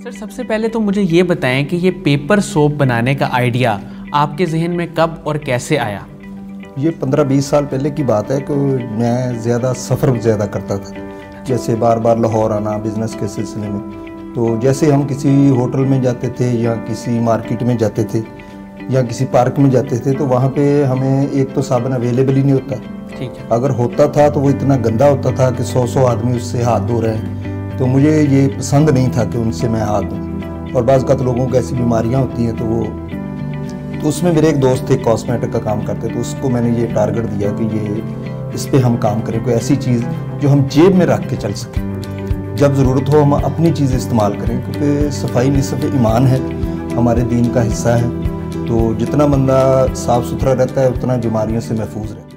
Sir सबसे पहले तो मुझे ये बताएँ कि ये पेपर सोप बनाने का आइडिया आपके जहन में कब और कैसे आया? ये पंद्रह बीस साल पहले की बात है कि मैं ज़्यादा सफ़र ज़्यादा करता था। जैसे बार बार लाहौर आना बिज़नेस के सिलसिले में। तो जैसे हम किसी होटल में जाते थे या किसी मार्केट में जाते थे या किसी पार्क में जाते थे तो वहाँ पे हमें एक तो साबुन अवेलेबल ही नहीं होता। ठीक है। अगर होता था तो वो इतना गंदा होता था कि सौ सौ आदमी उससे हाथ धो रहे हैं। तो मुझे ये पसंद नहीं था कि उनसे मैं हाथ दूँ। और बाज़ का तो लोगों को ऐसी बीमारियाँ होती हैं तो वो तो उसमें मेरे एक दोस्त थे कॉस्मेटिक का काम करते तो उसको मैंने ये टारगेट दिया कि ये इस पर हम काम करें, कोई ऐसी चीज़ जो हम जेब में रख के चल सकें। जब ज़रूरत हो, हम अपनी चीज़ इस्तेमाल करें, क्योंकि सफ़ाई निसफ ईमान है, हमारे दीन का हिस्सा है। तो जितना बंदा साफ़ सुथरा रहता है, उतना बीमारियों से महफूज रहता है।